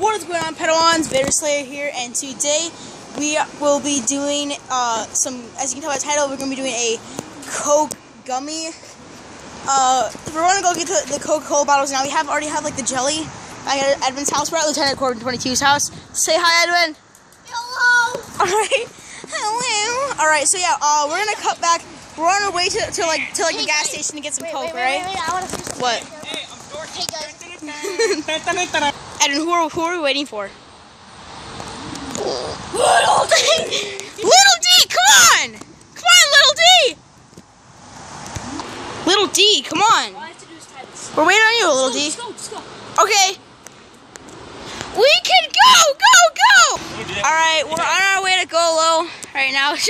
What is going on, Padawans? Vader Slayer here, and today we will be doing uh, some, as you can tell by the title, we're going to be doing a Coke gummy. Uh, we're going to go get the, the Coca-Cola bottles now. We have already have like the jelly back at Edwin's house. We're at Lieutenant Corbin 22's house. Say hi, Edwin. Hello. All right. Hello. All right. So yeah, uh, we're gonna cut back. We're on our way to, to like to like the gas station to get some Wait, Coke, wait, wait, right? wait, wait, I want to say something. What? Hey guys. Edwin, who are who are we waiting for? Little D. Little D, come on! Come on, Little D! Little D, come on. We're waiting on you, Little D. Okay. We can go, go, go! Alright, we're on our way to Golo right now.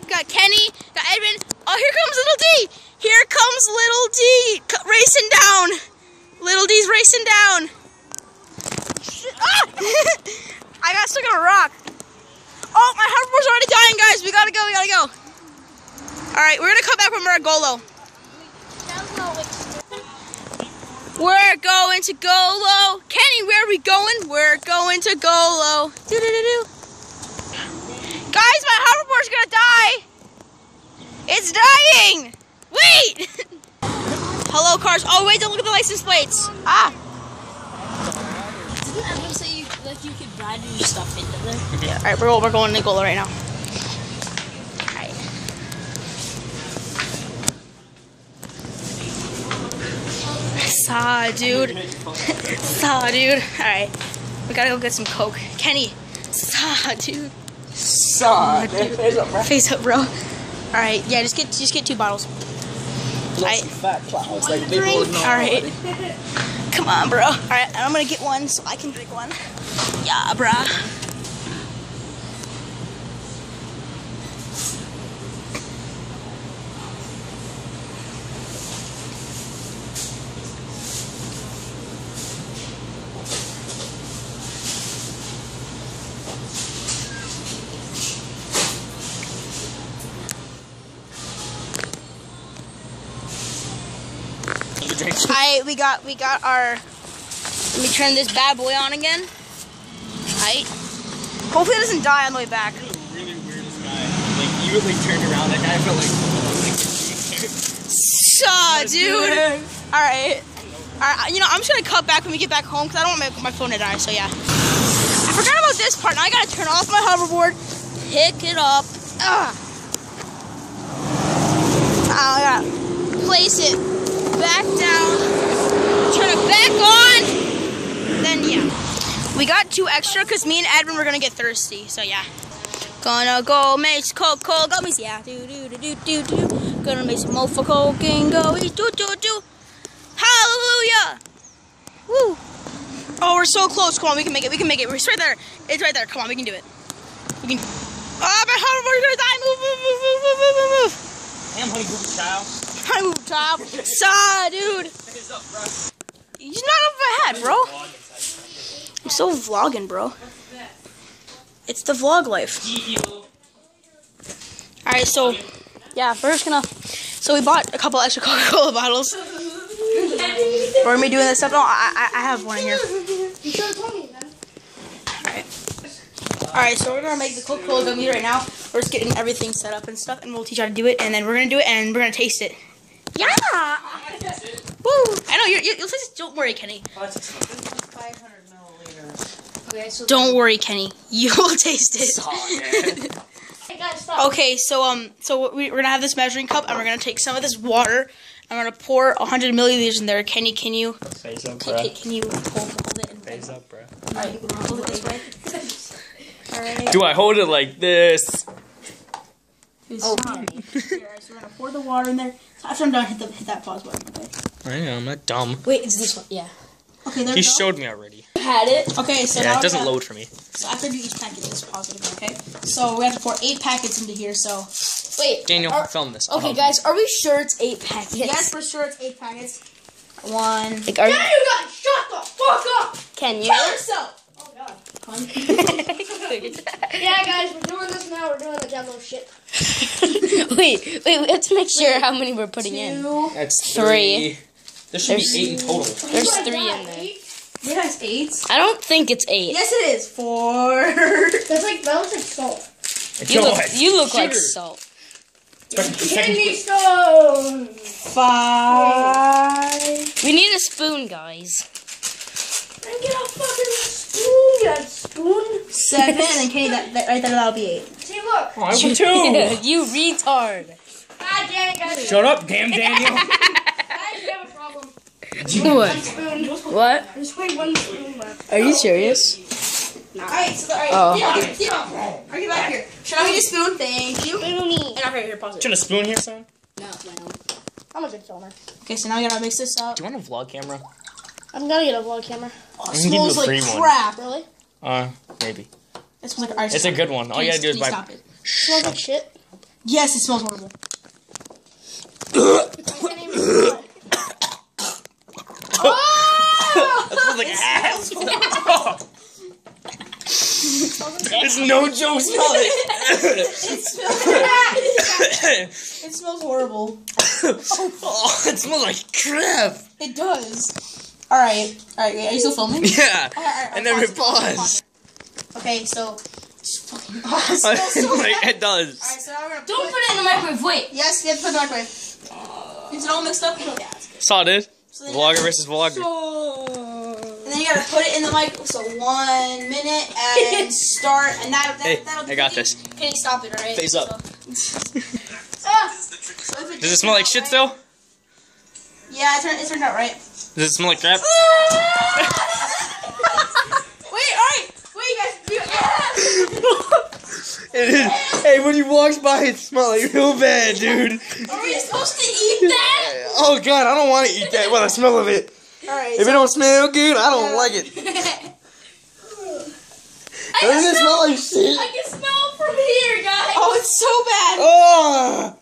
We got Kenny, got Edwin. Oh, here comes Little D! Here comes Little D Racing down! Little D's racing down! Ah! I got stuck on a rock. Oh, my hoverboard's already dying, guys. We gotta go, we gotta go. Alright, we're gonna come back when we're at Golo. We're going to Golo. Kenny, where are we going? We're going to Golo. Do do do do. Guys, my hoverboard's gonna die. It's dying. Wait. Hello, cars. Oh, wait, don't look at the license plates. Ah. I'm gonna say you, like you could ride your stuff into there. Yeah, all right, we're, we're going to Golo right now. Alright. Saw, dude. Saw, dude. Alright. We gotta go get some Coke. Kenny. Saw, dude. Saw, dude. Face up, bro. Face up, bro. Alright, yeah, just get just get two bottles. Alright. Fat clouds, like big old. Alright. Come on, bro. Alright, I'm gonna get one so I can drink one. Yeah, bruh. Alright, we got we got our let me turn this bad boy on again. Alright. Hopefully it doesn't die on the way back. Really weirdest guy. Like, you like turned around, that guy felt like. Saw, dude. Alright. Alright, you know, I'm just gonna cut back when we get back home because I don't want my, my phone to die, so yeah. I forgot about this part. Now I gotta turn off my hoverboard, pick it up. Ugh. Oh, I gotta place it back down, turn it back on, then yeah. We got two extra because me and Edwin were gonna get thirsty, so yeah. Gonna go make some Coke Cola gummies, yeah. Do do do do do do. Gonna make some and go eat. Do do do. Hallelujah. Woo. Oh, we're so close. Come on, we can make it. We can make it. It's right there. It's right there. Come on, we can do it. We can. Oh, my hoverboard's gonna die. Move, move, move, move, move, move, move, move. Damn, honey, boo child. I move, top. Saw, dude. Face up, bro. He's not over my head, bro. I'm still vlogging, bro. It's the vlog life. Alright, so, yeah, we're just gonna. So, we bought a couple extra Coca Cola bottles. Gonna be doing this stuff. No, I, I, have one here. Alright. Alright, so we're gonna make the Coca Cola gummy right now. We're just getting everything set up and stuff, and we'll teach you how to do it, and then we're gonna do it, and we're gonna taste it. Yeah! Woo! I know, you're, you you'll. Don't worry, Kenny. 500 milliliters. Okay, so Don't worry, Kenny. You will taste it. Hey guys, stop. Okay, so um, so we, we're gonna have this measuring cup, and we're gonna take some of this water. I'm gonna pour 100 milliliters in there. Kenny, can you Face up, can, can, can you hold, hold it? And, Face up, bro. Alright, hold it this way. Alright. Do I hold it like this? Oh. Here, so we're gonna pour the water in there. So after I'm done, hit the hit that pause button. Okay. I know, I'm not dumb. Wait, it's this one. Yeah. Okay, there He we go. showed me already. You had it. Okay, so Yeah, now it doesn't we load for me. So after I do each packet, just pause it again. Okay. So we have to pour eight packets into here. So Wait. Daniel, are- film this. Okay, help guys, are we sure it's eight packets? yes, for sure it's eight packets. One. Like, are you? you guys shut the fuck up! Can you? Kill yourself! Oh god. yeah, guys, we're doing this now. We're doing the demo shit. wait, wait, we have to make sure how many we're putting in. Two. That's Three. There should There's- be eight in total. There's three in there. It has eight. I don't think it's eight. Yes, it is. Four. That's like that looks like salt. You look, Joy. you look like Sugar. salt. Second- stone. Five. We need a spoon, guys. Get a fucking spoon, you spoon. Seven. and then Kenny, that, that right there, that'll be eight. See, look. Oh, I have two. you retard. God damn it, guys. Shut up, damn Daniel. Guys, we have a problem. What? What? One spoon left. Are you serious? Alright, so, alright. Oh. Get off, get off. Alright, get back here. Should I need a spoon? Thank you. And I'll right here, pause it. Turn a spoon here, son. No, it's my own. I'm a good filmer. Okay, so now we gotta mix this up. Do you want a vlog camera? I'm gonna get a vlog camera. Oh, it can give you smells like free one. crap. Really? Uh, maybe. It smells like ice. It's a good one. All you gotta do is buy. stop it. Smells like shit. Yes, it smells horrible. That smells like ass. Ah. it's no joke. Smell it. It smells horrible. oh, it smells like crap. It does. Alright, alright, wait, are you still filming? Yeah. Alright, alright, And then we pause it, pause. Okay, so. Just fucking. It so like, it does. Alright, so now we're gonna Don't put put it in the microwave. Wait. Yes, you have to put it in the microwave. Is it all mixed up? Yeah, it's good. Saw it. So then, Vlogger versus vlogger. and then gotta put it in the mic. So one minute and start, and that, that Hey, that'll be I got Kenny- this. Kenny, stop it, alright? Face up. So, Ah! so if Does it smell like shit still? still? Yeah, it turned, it turned out right. Does it smell like crap? Wait, alright! Wait, guys. You, It is. Hey, when you walked by, it smelled like real bad, dude. are we supposed to eat that? Oh god, I don't want to eat that. Well, the smell of it. Alright. If it don't smell good, I don't like it. Doesn't it smell like shit? I can smell it from here, guys. Oh, it's so bad. Oh.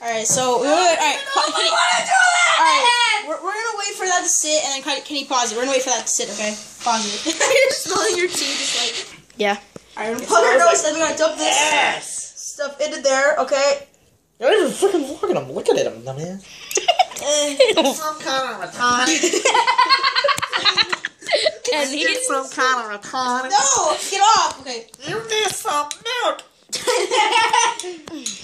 Alright, so wait, wait, wait, alright. pa- Kenny- do that. Alright, we're, we're gonna wait for that to sit, and then can, can you pause it? We're gonna wait for that to sit, okay? Pause it. You're smelling your tea, just like. Yeah. Alright, we're gonna put our nose, then we're gonna dump this Yes. stuff into there, okay? You're not even freaking vlogging. I'm looking at him, dumbass. Some kind of retard. And he's Some kind of retarded. No, get off. Okay. You need some milk.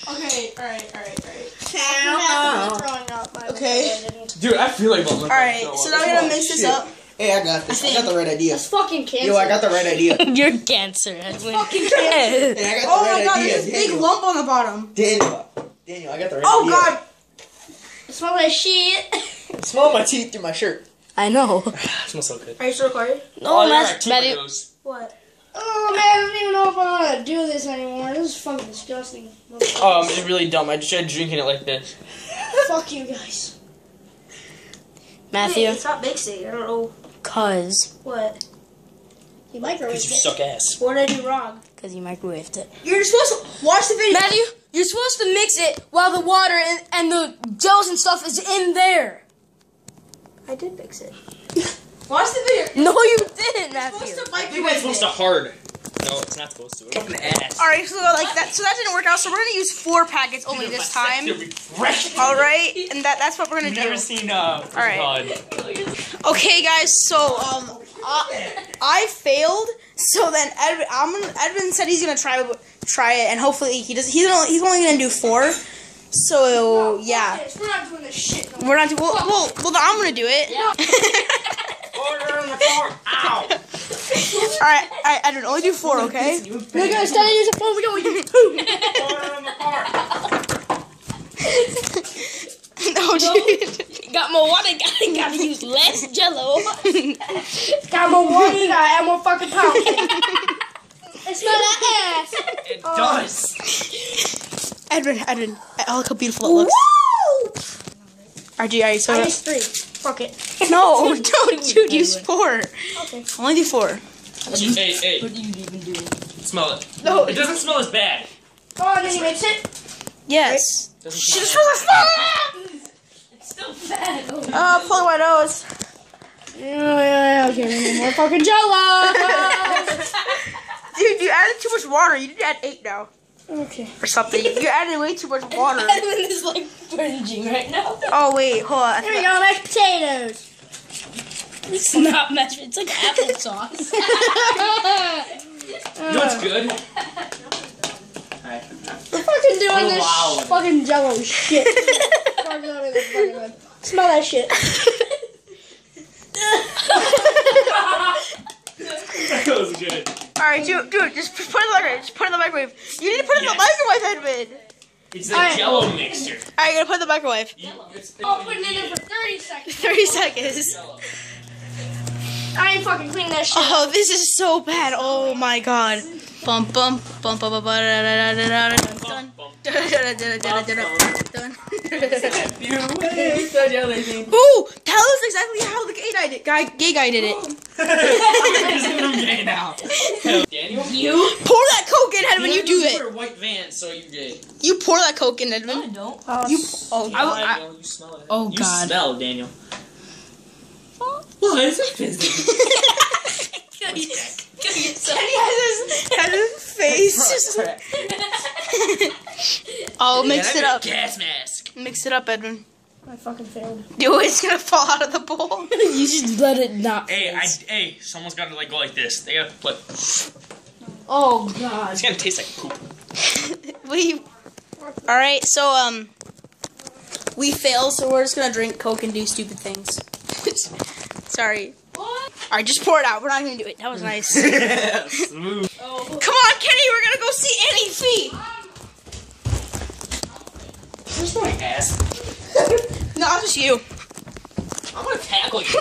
Okay. All right. All right. All right. I'm throwing up. by Okay. way, I didn't. Dude, I feel like All right. So now we're gonna mix this up. Hey, I got this. I, got the right idea. It's fucking cancer. Yo, I got the right idea. You're cancer, Edwin. fucking cancer. Hey, I got the Oh my God! idea. There's this big lump on the bottom. Daniel. Daniel, I got the right Oh idea. Oh god! It smells like shit. Smell my teeth through my shirt. I know. It smells so good. Are you still recording? No, oh, Matt, Matthew. What? Oh man, I don't even know if I want to do this anymore. This is fucking disgusting. Oh, I'm just really dumb. I just tried drinking it like this. Fuck you guys. Matthew. It's not big state. I don't know Cause. what. You microwaved Because you it. suck ass. What did I do wrong? Cause you microwaved it. You're supposed to watch the video. Matthew, you're supposed to mix it while the water and, and the gels and stuff is in there. I did mix it. Watch the video. No, you didn't, You're Matthew. supposed to I think microwave it's supposed to hard. No, it's not supposed to. It's fucking ass. All right, so like that. So that didn't work out. So we're gonna use four packets only this time. All right, and that that's what we're gonna You've do. never seen uh. All right. called? Okay, guys. So um, I, I failed. So then Edwin, I'm gonna, Edwin said he's gonna try try it, and hopefully he does. He's only, he's only gonna do four. So yeah, We're not doing this shit. No we're not. Do, well, well, well, I'm gonna do it. Order in the car. Ow. All right, all right, Edwin, only do four, okay? No, guys, gotta use a phone. We don't use Order in the car. no, dude. Got more water, gotta, gotta use less jello. Got more water. Gotta add more fucking power. it smell that ass. It does. Edwin, Edwin, oh look how beautiful it looks. RG, alright, so I three. Fuck it. no, don't, dude, use four. Okay. Only do four. hey, hey. What do you even do? Smell it. No, It doesn't smell as bad. Oh, and then you mix it. yes. She just Shit, smell it's really fun. It's still bad. Oh. Uh, plug my nose. Yeah, yeah, yeah. Okay, we need more fucking jello. Dude, you added too much water. You need to add eight now. Okay. Or something. You added way too much water. Edwin is like cringing right now. Oh, wait, hold on. I Here we forgot. go, mashed potatoes. It's not mashed. It's like applesauce. You know what's good? Alright. We're fucking doing Oh, this wow. fucking jello shit. Fucking not even fucking good. Smell that shit. That was good. Alright, dude, dude, just put it in the microwave. Just put it in the microwave. You need to put it in the microwave, Edwin. It's a Alright. jello mixture. Alright, you're gonna put it in the microwave. You, it's, Oh, put it in there for 30 seconds. 30 seconds. I ain't fucking clean that shit. Oh, this is so bad. Oh my god. Bum bum bum bum bum bum da da da da da da dun. Da da da da da da da dun. You make the jelly bean. Ooh, tell us exactly how the gay guy did. Guy, gay guy did it. I'm gay now. Daniel? you? Pour that coke in, Edwin. You do You it. wear white vans, so you gay. You pour that coke in, I don't. Oh, you. Oh, I, I, Daniel, you smell it. Oh, you God. smell, Daniel. What is it fizzing? Kill yourself. He has his, has his face. oh, mix it up. Gas mask. Mix it up, Edwin. I fucking failed. Dude, it's gonna fall out of the bowl. you just let it not. Hey, I, hey, someone's gotta like go like this. They gotta put. Oh god. It's gonna taste like poop. we. All right, so um, we fail, so we're just gonna drink coke and do stupid things. Sorry. What? All right, just pour it out. We're not gonna do it. That was nice. Smooth. Oh. Come on, Kenny, we're gonna go see Annie Fee. Where's my ass? No, it's just you. I'm gonna tackle you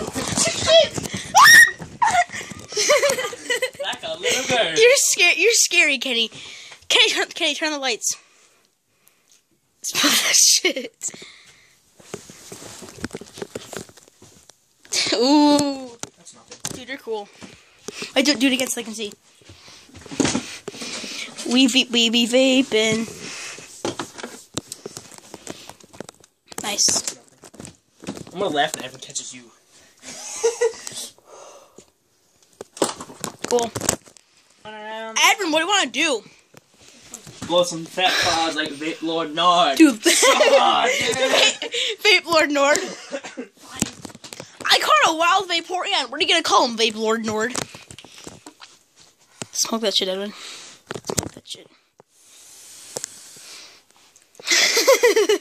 like a little bird. You're scary. You're scary, Kenny. Kenny, turn, Kenny, turn the lights. Smell that shit. Ooh, That's nothing. dude, you're cool. I do, do it again so I can see. We be we be vaping. Nice. I'm gonna laugh when Evan catches you. Cool. Um, Around. Advin, what do you want to do? Blow some fat clouds like Vape Lord Nord. Dude. Vape Lord Nord. I caught a wild Vaporeon. What are you gonna call him, Vape Lord Nord? Smoke that shit, Edwin. Smoke that shit.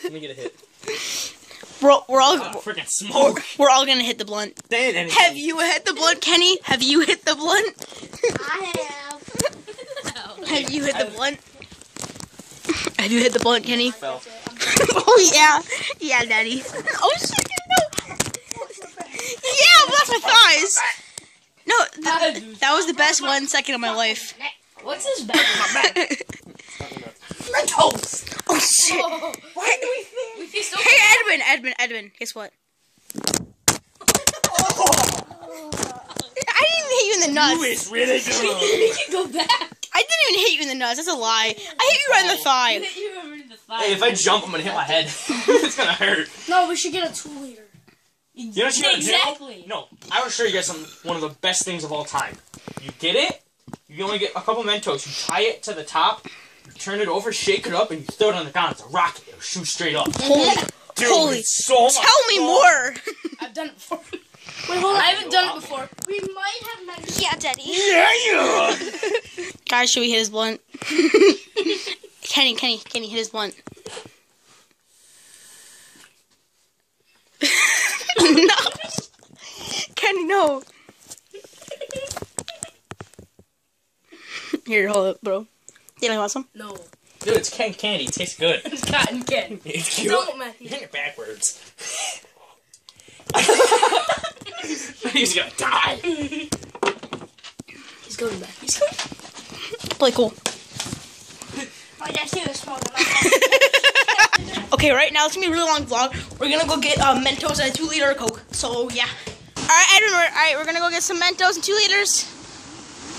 Let me get a hit. We're, we're all Oh, freaking we're, smoke. we're all gonna hit the blunt. Have you hit the blunt, Kenny? Have you hit the blunt? I have. Have you hit the blunt? Have you hit the blunt, Kenny? Fell. oh yeah, yeah, Daddy. Oh shit, no. Yeah, bless my thighs. No, th- that was the best one second of my life. What's this back? Mentos. Oh shit. Why do we think? we feel so Hey, Edwin, Edwin, Edwin. Guess what? I didn't even hit you in the nuts. Who is really good? You can go back. I didn't even hit you in the nuts. That's a lie. I hit you right in the thigh. You were in the thigh. Hey, if I jump, I'm gonna hit my head. it's gonna hurt. No, we should get a two liter. You know what you gotta do? Exactly. No, I will show you guys some one of the best things of all time. You get it, you only get a couple Mentos, you tie it to the top, you turn it over, shake it up, and you throw it on the ground. It's a rocket. It'll shoot straight up. Holy, Dude, holy. it's so much Tell me fun. more. I've done it before. Wait, hold on. I haven't done it before. We might have mentioned. Yeah, Daddy. Yeah, yeah. Guys, should we hit his blunt? Kenny, Kenny, Kenny, hit his blunt. No. Kenny, no. Here, hold up, bro. You want some? No. Dude, it's canned candy. It tastes good. It's cotton candy. It's cute. Don't, Matthew. You're hitting it backwards. He's gonna die. He's going back. He's Play cool. Oh, yeah, see the smoke. Okay, right now it's gonna be a really long vlog. We're gonna go get uh, Mentos and a two liter Coke. So yeah. All right, Edwin. All right, we're gonna go get some Mentos and two liters.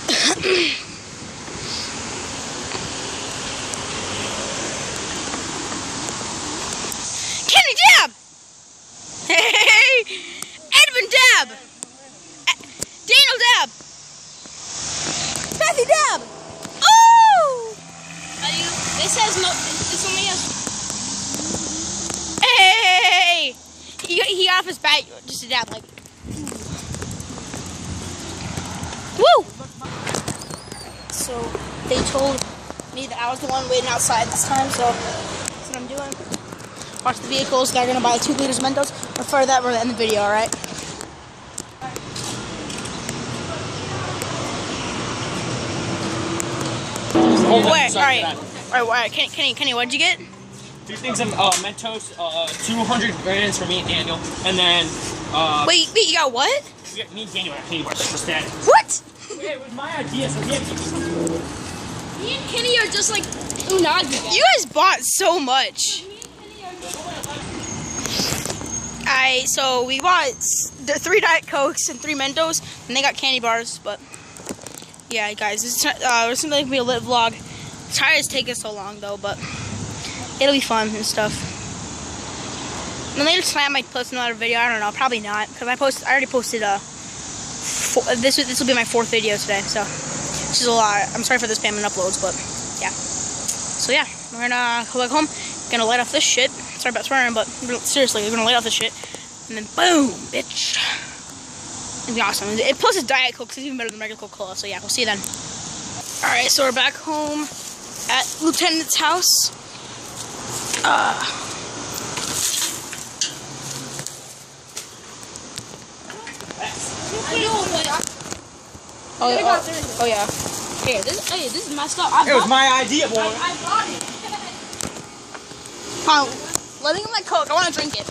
Kenny Dab. Hey, Edwin Dab. Eh, Daniel Dab. Matthew Dab. Oh. It says no. This one has. Hey! He, he got off his bat just a dab, like. Woo! So they told me that I was the one waiting outside this time, so that's what I'm doing. Watch the vehicles. They're gonna buy two liters of Mentos. But for that, we're gonna end the video. All right. Hold on, Wait, all right, for that. all right, all right. Kenny, Kenny, Kenny, what'd you get? Two things of uh, Mentos, uh, 200 grams for me and Daniel, and then uh, Wait, wait, you got what? we got- me and Daniel got candy bars just that. What? Yeah, it was my idea, so to Me and Kenny are just like unagi. You guys bought so much. I so we bought the three Diet Cokes and three Mentos, and they got candy bars. But yeah, guys, this is, uh, it's gonna be a lit vlog. Sorry it's taking so long though, but it'll be fun and stuff. And later tonight I might post another video. I don't know, probably not, because I post I already posted a. Four, this this will be my fourth video today, so this is a lot. I'm sorry for the spam and uploads, but yeah. So yeah, we're gonna go back home, gonna light off this shit. Sorry about swearing, but seriously, we're gonna light off this shit, and then boom, bitch. It'd be awesome. It plus it's Diet Coke, 'cause it's even better than regular Coca-Cola. So yeah, we'll see you then. All right, so we're back home at Lieutenant's house. Uh, I know, but I, oh, yeah, oh, oh yeah. here, this, hey, this is messed up. I It was my idea, boy. I bought it. Hold on, let me get my Coke. I want to drink it.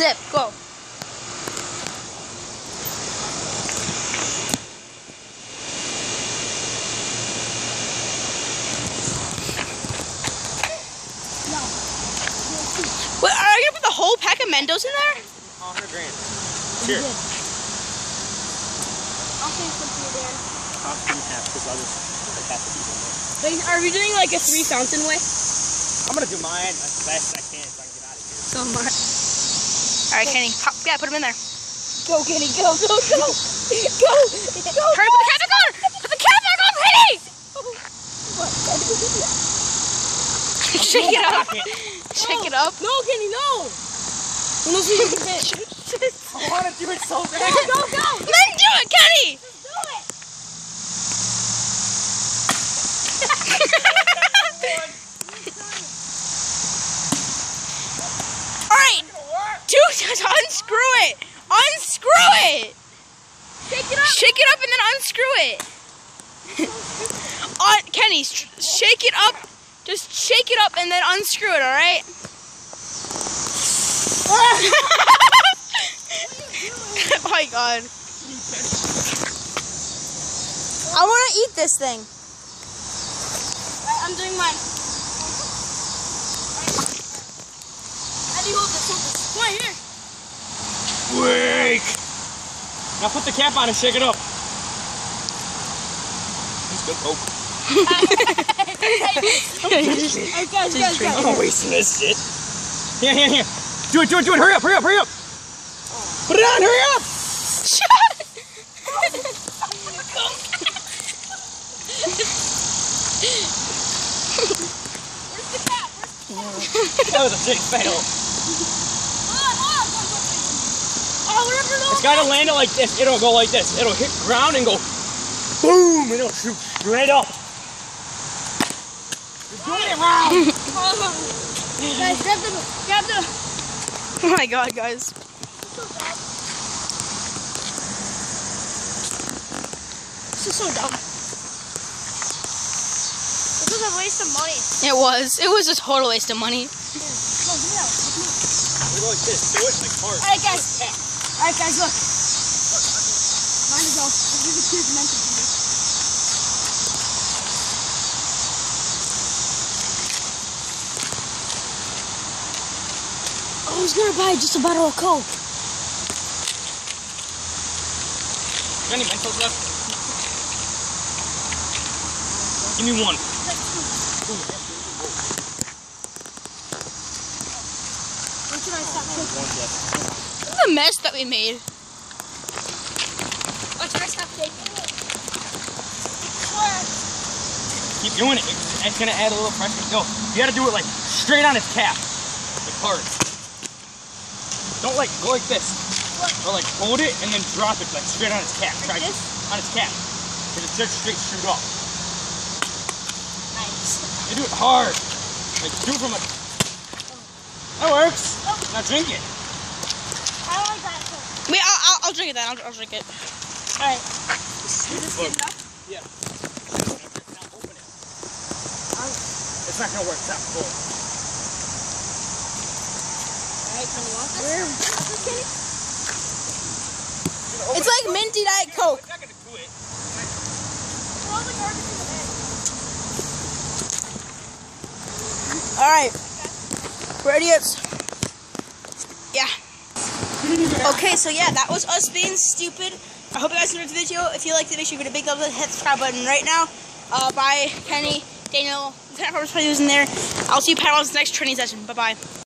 Zip, go. What, are you gonna put the whole pack of Mentos in there? 100 grams. Cheers. I'll say something there. Top two and a half, because others like half a decent. Wait, are we doing like a three fountain way? I'm gonna do mine as fast as I can so I can get out of here. So much. All right, Kenny, pop, yeah, put them in there. Go, Kenny, go, go, go. Go. Go. Hurry, put the cap back on! Put the cap back on, Kenny! Oh, Shake it up. Shake it up. No, Kenny, no. Unless you can fit. I wanna do it so bad. Go, go, go. Then do it, Kenny! Do it. All right, dude, just unscrew it. Unscrew it. Shake it up. Shake it up and then unscrew it. On Kenny, sh- shake it up. Just shake it up and then unscrew it. All right. oh my god. I want to eat this thing. Right, I'm doing mine. How do you hold this? Hold this. Come on, here. Wake! Now put the cap on and shake it up. That's good coke. Hey, guys, guys, guys. I'm not wasting this shit. Here, here, here. Do it, do it, do it. Hurry up, hurry up, hurry up. Put it on, hurry up. That was a big fail. Oh, whatever, no. It's gotta land it like this. It'll go like this. It'll hit ground and go boom, and it'll shoot straight up. You're doing it wrong. Guys, grab the, grab the. Oh my god, guys. This is so dumb. This is a waste of money. It was. It was a total waste of money. Come on, give me that. We go like this. Do it like hard. Alright, guys. Alright, guys, look. Mine is off. This is a cute mental to me. I was gonna buy just a bottle of Coke. Any Mentos left? Give me one. What should I Look at the mess that we made. Watch my stop taking. Keep doing it. It's, it's gonna add a little pressure. No, you gotta do it like straight on its cap. Like hard. Don't like go like this. Or like hold it and then drop it like straight on its cap. Try this? on its cap. Cause it's just straight shoot off. Nice. You do it hard. Like do it from like That works. Oh. Now drink it. How do I got it? Wait, I'll, I'll, I'll drink it then. I'll, I'll drink it. Alright. Look. Yeah. Now open it. It's not gonna work. It's not full. Alright, can you walk this? It's like minty diet coke. It's not gonna do it. Throw the garbage in the bin. All right, we're idiots. Yeah. Okay, so yeah, that was us being stupid. I hope you guys enjoyed the video. If you liked it, make sure you give it a big up, and hit the subscribe button right now. Uh, bye, Kenny, Daniel, Farmer's Play in there. I'll see you Padawans next training session. Bye bye.